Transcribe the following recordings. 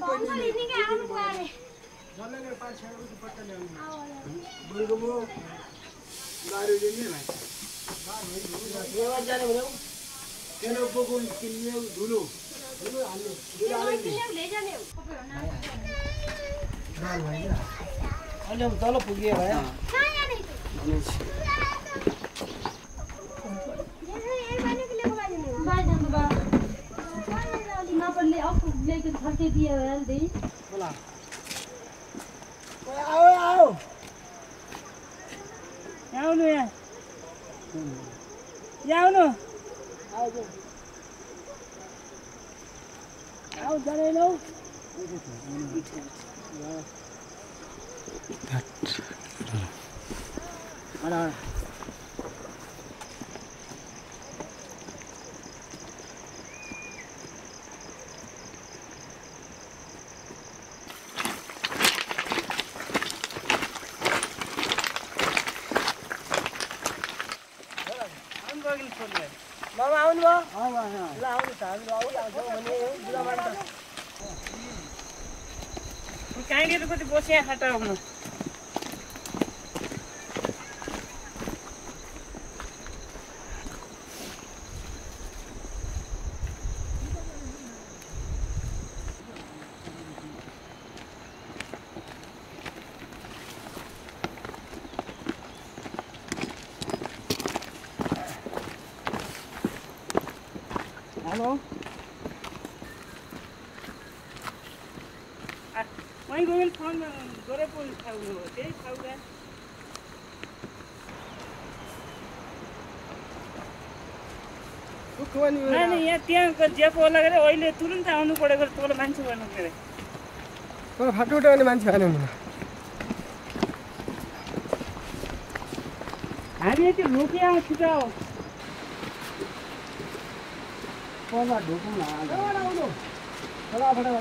Uncle हिँड्ने आउनु पऱ्यो बोलेको म दारू लिने भाइ तेरो बोको किन्ने धुलो धुलो हाल्ने धुलो हाल्ने लैजाने हो अहिले कहाँ जाने आऊ आऊ यहाँ आउनु यहाँ यहाँ आउनु आऊ जाने आउनु भयो ल आउनु त हामी आउनु भने बुढाबाट कहीँनिर कति बसिया खाटा आउनु हेलो वहीँ गयो भने फोन गरेर पो खाउनु हो त्यही खाउला नानी यहाँ त्यहाँ ज्याप होला गरे अहिले तुरुन्त आउनु परेको तँलाई मान्छे भन्नु पऱ्यो। तर फाटो उठाउने मान्छे खाने हुनु हामी यति छिटो ढोकौँ न फटाफट आऊ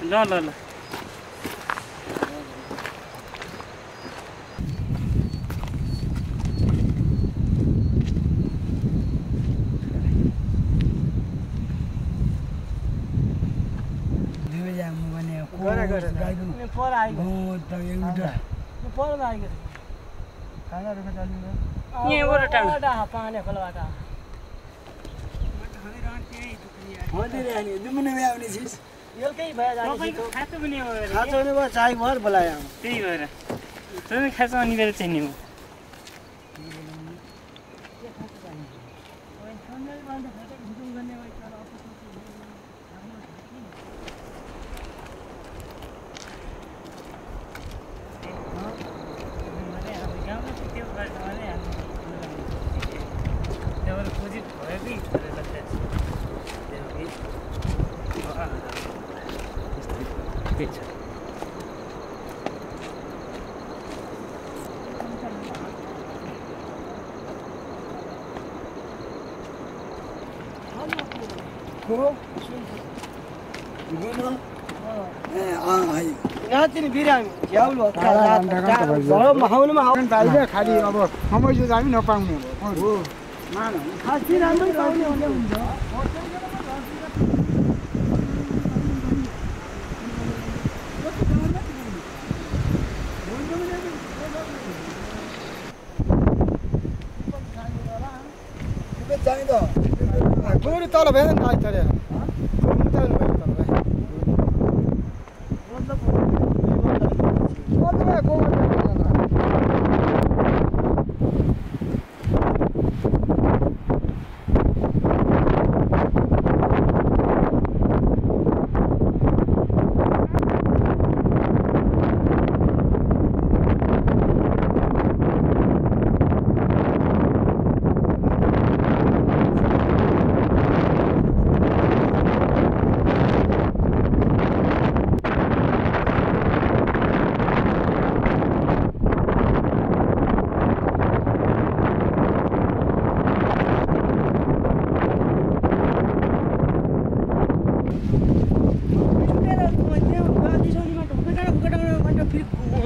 ल ल ल गरे गरे पर आइगयो पर आइगयो खाना रुपे चल्नु यहीँबाट टाढो पानी खोलाबाट। बेलुकै भए तपाईँको खाँचो भने भयो चाय भर बोलायो। त्यही भएर। तपाईँ खाँचो अनिवार्य चाहिने हो। त्यही छ। खालि अब समय चाहिँ हामी नपाउने। हो खासै राम्रो पाउने हुने हुन्छ गोरु तल भयो नि त चढेर गोरु तल भयो तल भयो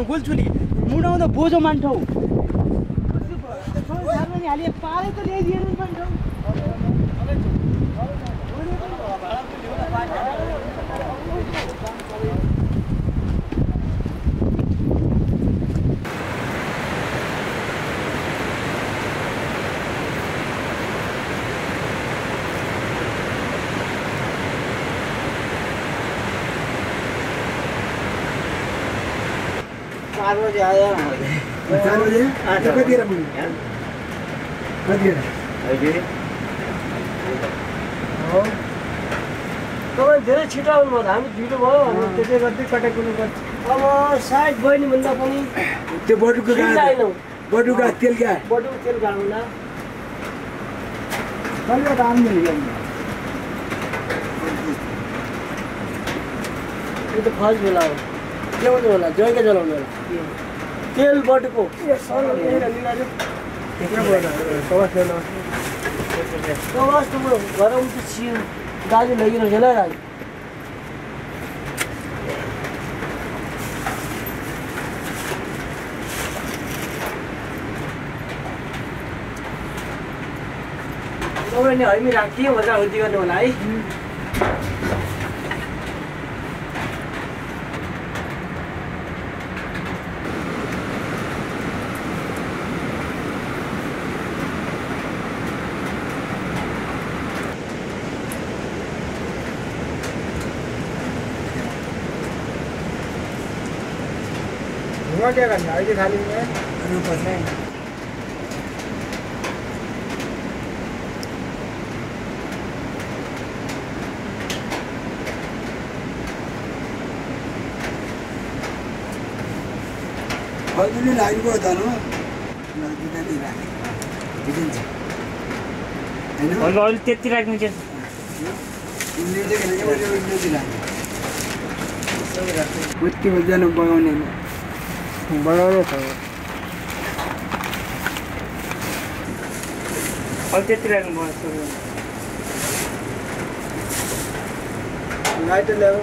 गोरु भयो, गोरु भयो। गोल्छुली मुडाउँदा बोझो मान्छौ पानी हाले पाले त ल्याइदिएन नि पनि जाउँ। चार बजे आया हमारे चार बजे आठ कतिखेर हो. तपाईँ धेरै छिटो आउनुभयो त हामी ढिलो भयो त्यसले गर्दै कटाकुनु गर्छ अब सायद बहिनी भन्दा पनि त्यो बटुको बटुका तेल क्या बटु तेल गाडौँला कहिले त फर्स्ट बेला. हो के हुन्छ होला जयका जलाउनु होला तेल बटुको। गरम त छियो दाजु लगिरहन्छ ल दाजु तपाईँले हामी राखियो भनेर हुन्ती गर्नु होला है। धुवा क्या गर्ने अहिले खालि नहीं हजुरले लाग्नुभयो त न। दुईजनै राखे। बुझिन्छ। होइन? अब अहिले त्यति राख्नु चाहिँ उति बुझ्दैन बगाउने? बनाउने छ भयो लाइटर ल्याऊ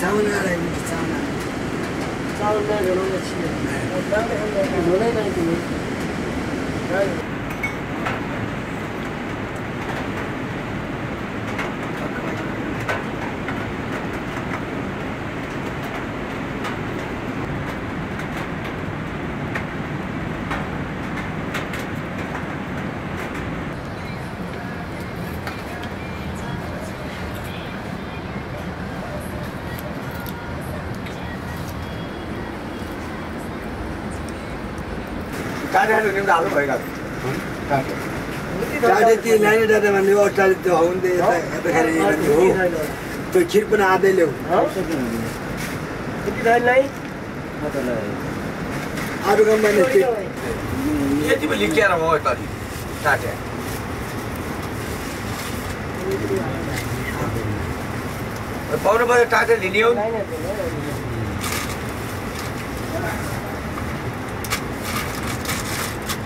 चाउल नै बनाउने छियो धुँदै नै तिमी टाढे ती लाने डाटा भन्ने अट्टाले त्यो हुँदै यता यता खाने हो त्यो खिर पनि आधै ल्याऊ यति धैर्य नै अरू कम्पनी त्यो यति पो लिकेर म तरि टाटे पाउनु पर्यो टाटे लिने हो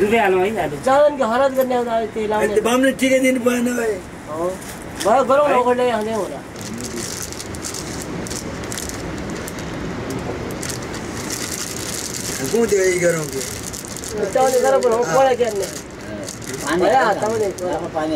दुधै हालौँ है आज चादनको हराज गर्ने आउँदा त्यही लाउने। त्यो बामले टिका दिनु भएन भयो गरौँ न ओखरले हाल्ने होला। को त्यो यही गरौँ कि? चाउने गरौँ पनि पहिला गर्ने पानी भया हाल न। चाउने अब पानी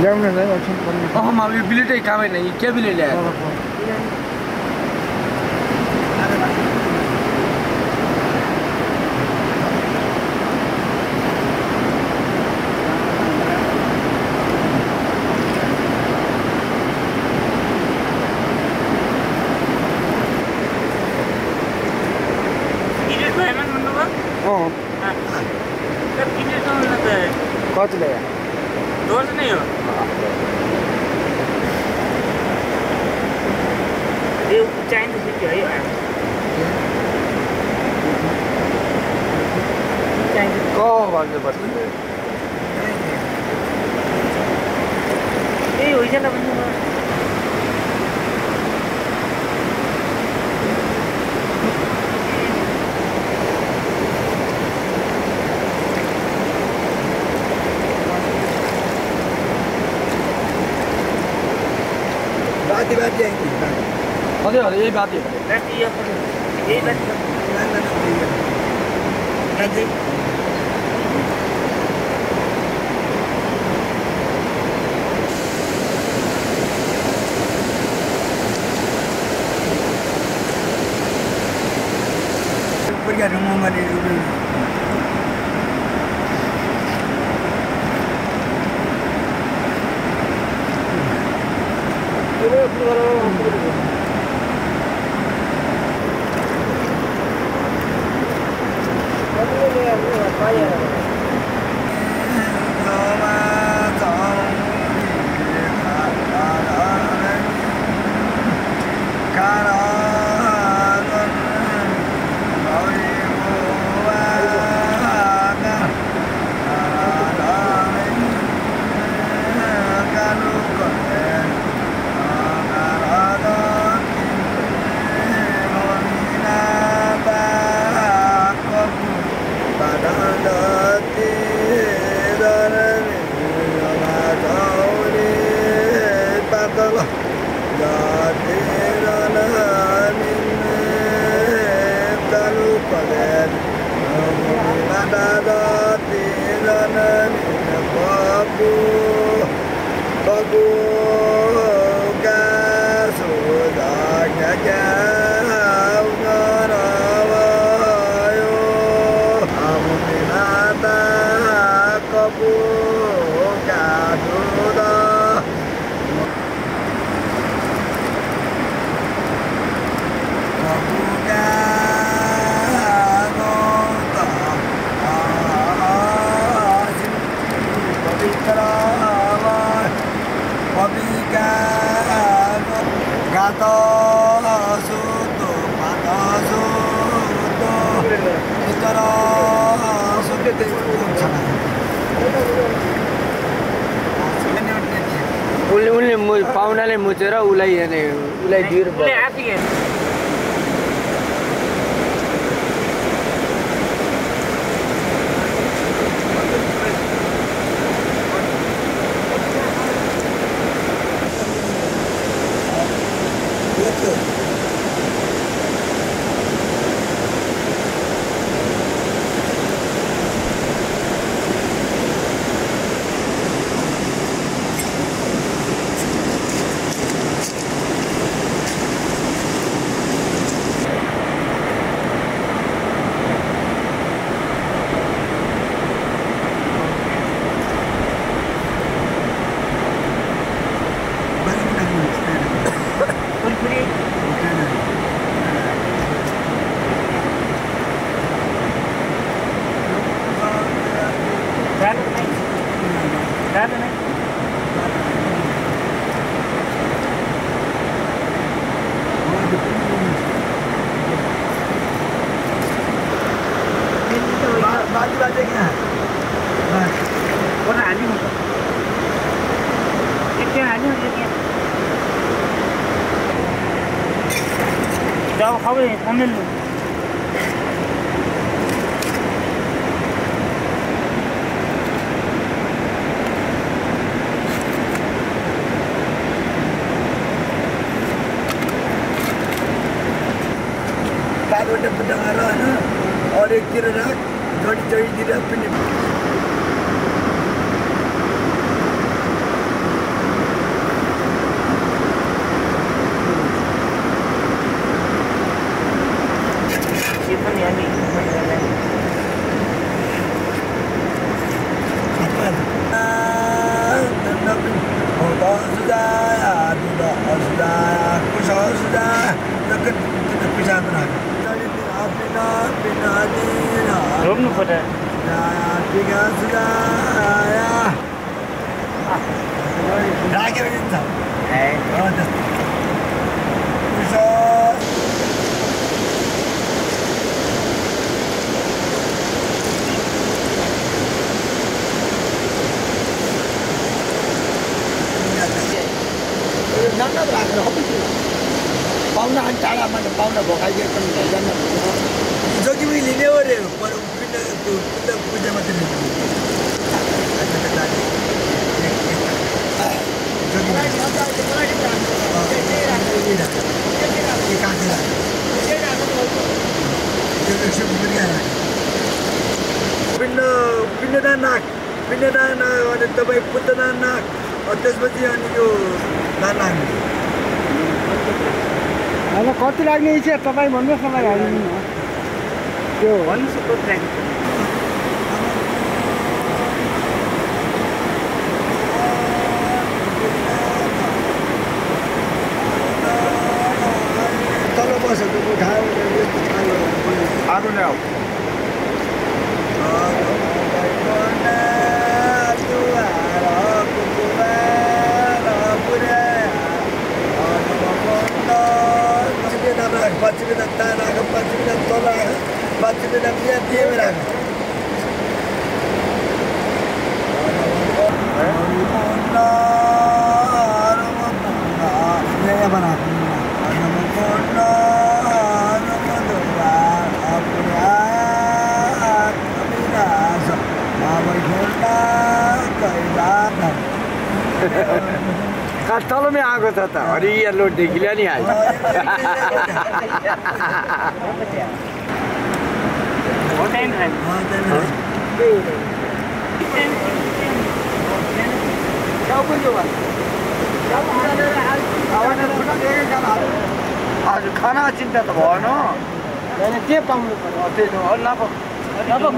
ल्याउन नै एकछिन यो बिलेटै कामै नै के बिलेट ल्यायो बाती बाती आइन्छ हजुर हजुर यही बात हो राति यो यही राति पुर्खा रुमले उसले ده وحاول يتحمل नन्न राखेर पाहुना अनि टाढामा त पाहुना भोकाइदिएको पनि जान्न जोगिमी लिने हो रे पर पूजा मात्रै पिण्ड पिण्डदान नाक पिण्डदान अनि तपाईँ पुत्रदान नाक त्यसपछि अनि यो दान होइन कति लाग्ने इच्छा तपाईँ भन्नुहोस् न मलाई हामी त्यो भन्नुहोस् ஆக பத்து விதம் தானாக பத்து விதம் தொலாக பத்து விதம் தீவிராக Ha ha. तलमै आएको छ त। हरियालो ढेकिल्या नि हाल्छ। हो टाइम खायो हजुर खाना चिन्ता त भएन। के पाउनु पर्यो। त्यही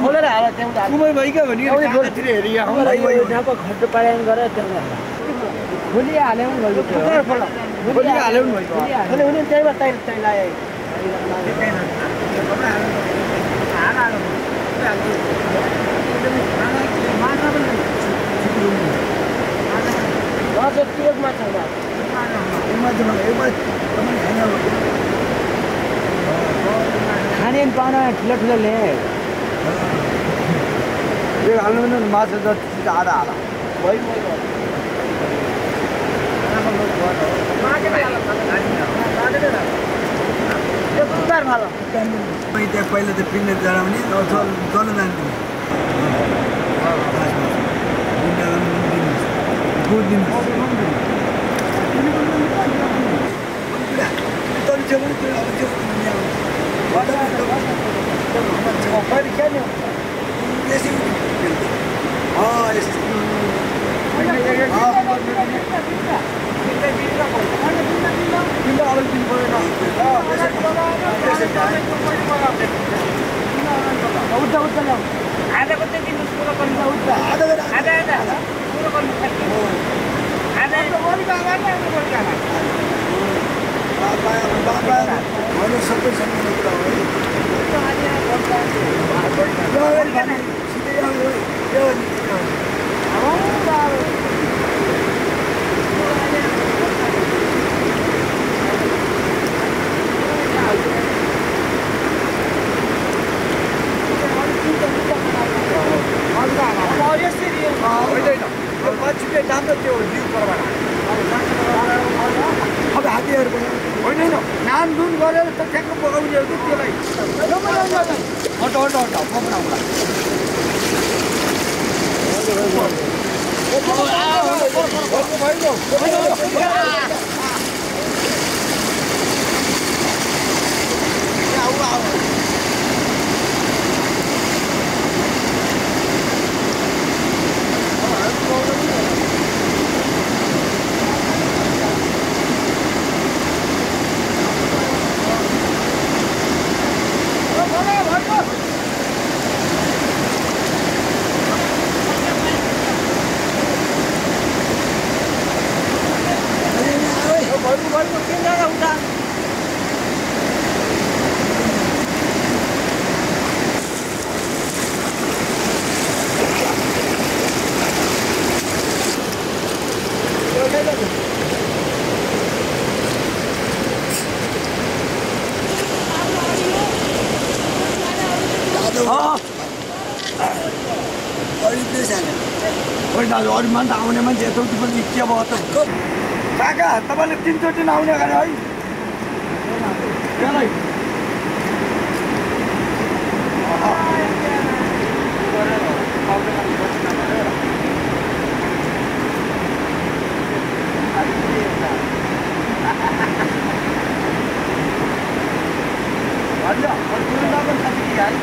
खोलेर हाल त्यहाँ कुमै भइगयो भने ढाप खर्च पारायण गरेर त्यहाँ भोलि हाल्यो भोलि हाल्यो भोलि हुने त्यहीमा तै खाने पनि पाउन ठुलो ठुलो हाल्नु माछा जति आधा हाल त्यहाँ पहिला त पिण्ड जाँदा पनि चल चल्न जान्थ्यो गुड दिन उठ्दा उठ्दा ल्याऊ आधाको चाहिँ दिनुहोस् पुरो गर्नु आधा आधा पुरो गर्नु आधा अब गरिमान त आउने मान्छे यताउति पनि के भयो त काका तपाईँले तिनचोटि नआउने गरे है Yeah, what do you love and happy, guys?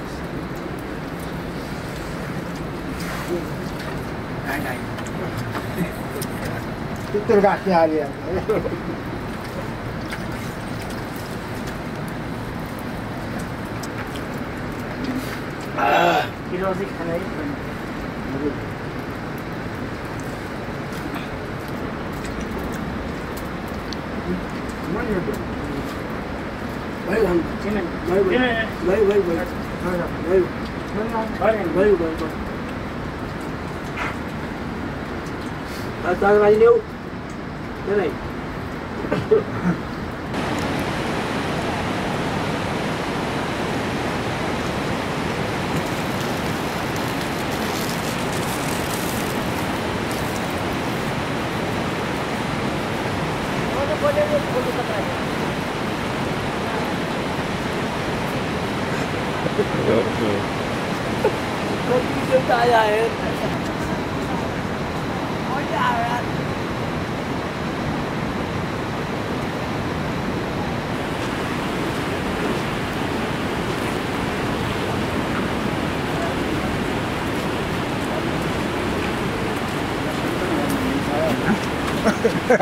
त्यत्रो गाँठी हाल्यो पिरोजी खाने भयो भन्नु चिने भयो भयो भयो भयो भयो भयो भयो भयो भयो ताजबाजी 出ない。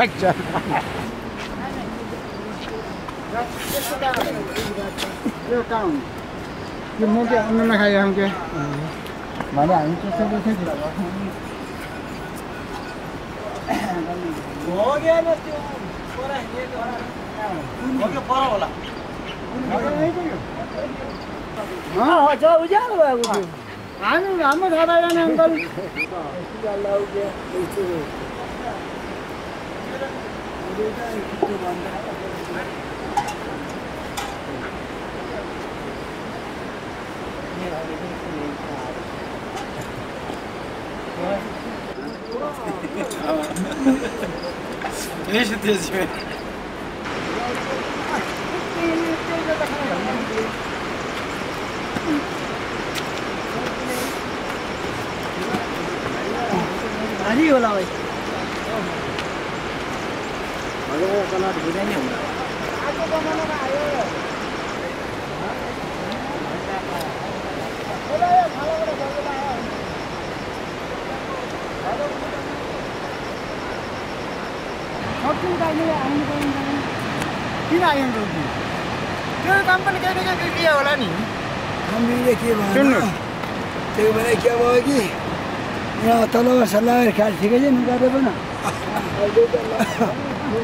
राख्छ म उज्यालो भएको हामी हाम्रो थाहा भएन अङ्कल। 哎，对了，哎，你过来。यो आयो किन त्यो काम पनि होला नि हामीले के भयो त्यही भएर के भयो कि यहाँ तल सल्लाह खास ठिकै छ नि गरेको छोरा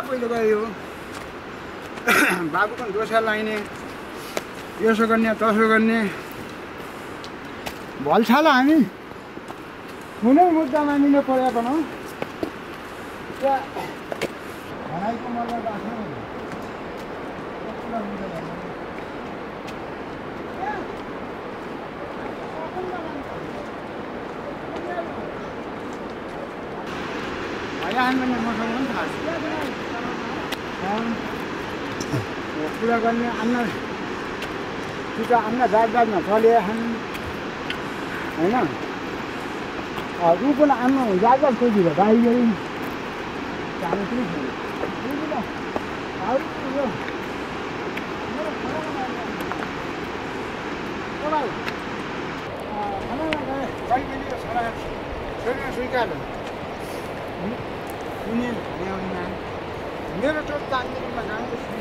पहिलो गयो बाबु पनि दोस्रो लाइने यसो गर्ने तसो गर्ने। भल्छाला हामी। कुनै मुद्दामा मिल्नु भनौँ। त्यहाँ भनाइको मतलब राख्नु कुरा गर्ने अन्ना कि त अन्ना जात जातमा चले होइन पनि अन्ना जात जात गाई चालो पनि छैन बुझ्नु त? अरू यो मेरो छोराको नाम हो। तपाईँ, अँ, खानामा गए, कहिले यो छोरा छोरीमा स्वीकार उनी ल्याउन मेरो चोट दार्जिलिङमा गाउँको छु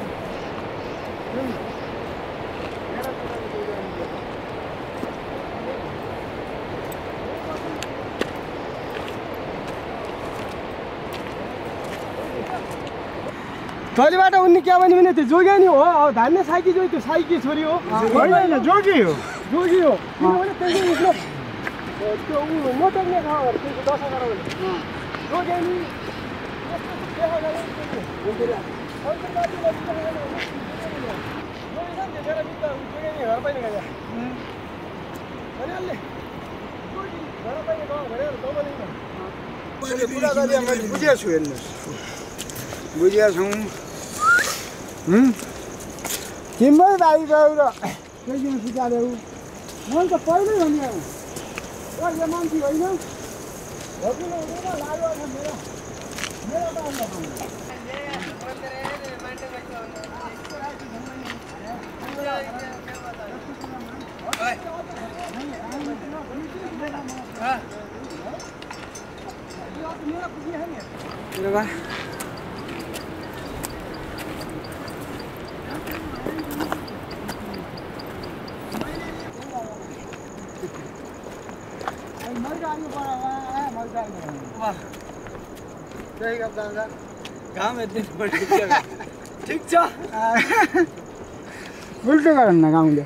मेरो कहिलेबाट उनी क्या भने भने त्यो जोगी नि हो अब धान्ने साइकी जोगी त्यो साइकी छोरी हो होइन होइन जोगी हो जोगी हो किनभने त्यसले उसले त्यो ऊ जोगी छ नि त्यो मेरो मित्र जोगी नि घर पनि गयो भनिहाल्ने जोगी घर पनि गयो भनेर तँ पनि न। मैले कुरा गरेँ मैले बुझेको छु हेर्नुहोस् बुझेका छौँ हुँ? तिम्रै भाइ गयो र एकजना सिकालेऊ मैले त पहिल्यै भने यो मान्छे होइन भोकिलो हुँदैन लाडो छ मेरो मेरो त अन्त पाउँदैन। अनि मैले आउनु पर्यो वा, मैले आउनु पर्यो। त्यही गर्दा जाँदा घाम ठिक छ उल्टो गर न गाउँले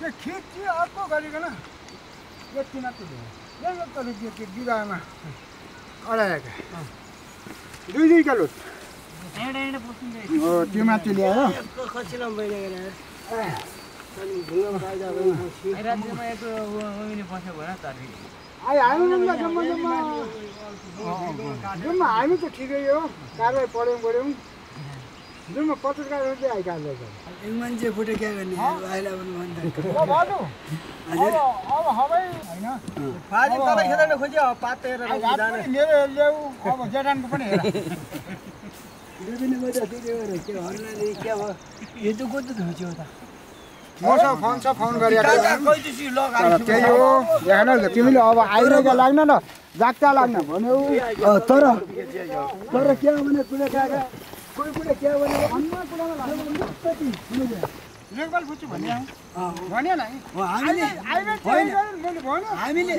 दे खिच्ची अर्को गरिकन यति मात्रै त्यो त्यो बिरुवामा अडाएका दुई दुई किलो हो त्यो माथि आइ हामी त हामी ठिकै हो कारवाही पढ्यौँ गऱ्यौँ चाहिँ मान्छे फुटे क्या गर्ने अब हबै होइन खेल्न खोज्यो जेठानको पनि हेर यो त त फोन छ फोन त्यही हो हेर्न तिमीले अब आइरहेको लाग्न न जाग्दा लाग्न भन्यौ तर तर के भने कुनै काका कोही कुनै के भने कुरामा। मैले भने हामीले हामीले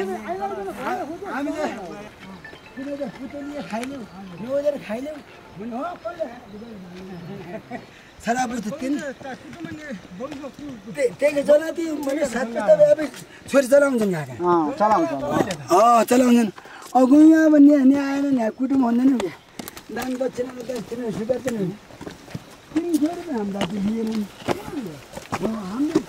कुनै त पुतलीले खाइल्यौ नोजेर खाइल्यौ भने हो कहिले खराब त तिन त्यसले चलाउँथे मैले साथी त अब छोरी चलाउँछन् चलाउँछन् अब गुइँ अब न्या आएन न्या कुटुम हुँदैन दान दक्षिणा त तिनीहरू स्वीकार्दैन नि तिमी छोरी पनि हामीलाई त्यो दिएनन् अँ, हामीले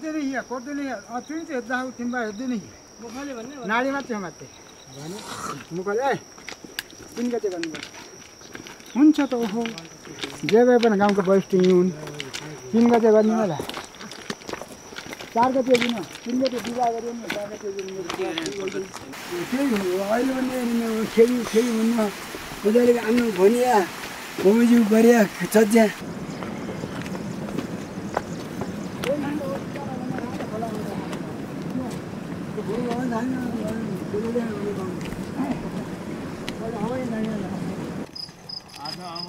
छोरी हेर्दैन यहाँ तिमी चाहिँ हेर्दा तिमी बा हेर्दैन नाडी मात्रै हो मात्रै भने मुखले ए तिन गते गर्नुपर्छ हुन्छ त ओहो जे भए पनि गाउँको वरिष्ठ हुन् तिन गते गर्ने होला। चार गते दिन तिन गते विवाह गरियो नि चार गते त्यही अहिले पनि खेल खेल हुन्न उनीहरूले आउनु भनिया भोजिउ गरे चच्या आज अब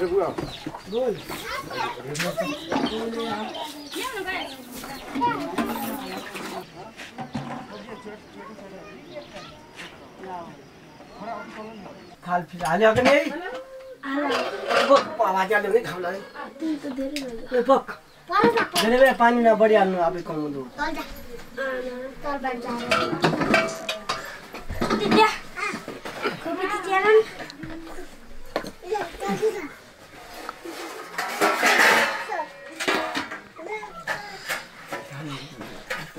थालमा खाल फिर हाल्यो कि नहीं पक आवाज हाल्यो भने खाउला ए पक धेरै बेला पानी नबढी हाल्नु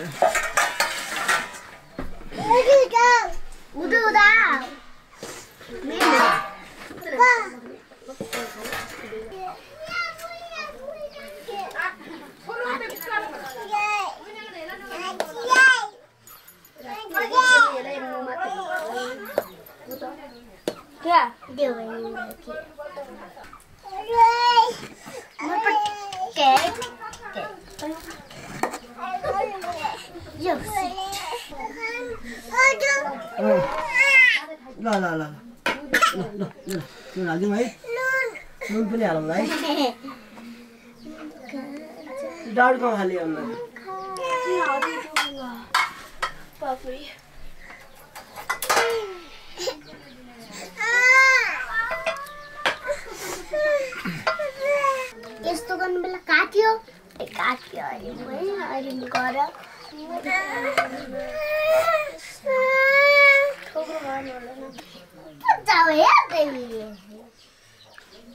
哈哈哈哈哈哈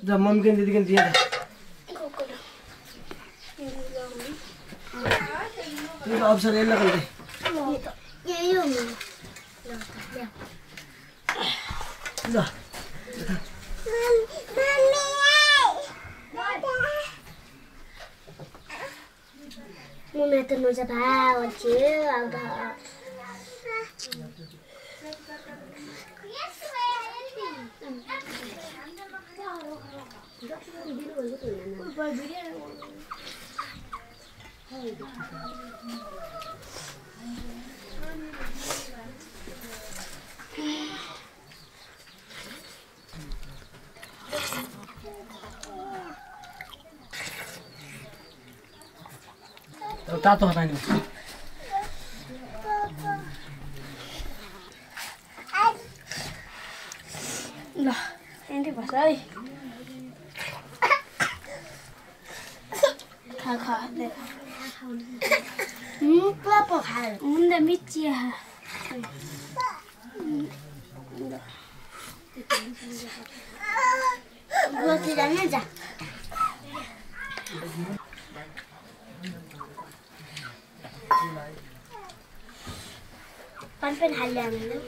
जा मम्मी दिदी पनि दिए त अवसर यसलाई कहिले यही हो मेरो। ल Mummy ito mo sa तातो हटाइनु ल यहाँनिर बस है खा खा पुरा पो खायो मुन्दा मिचिया बसी जाने जा पानी पनि हाल्यो हामीले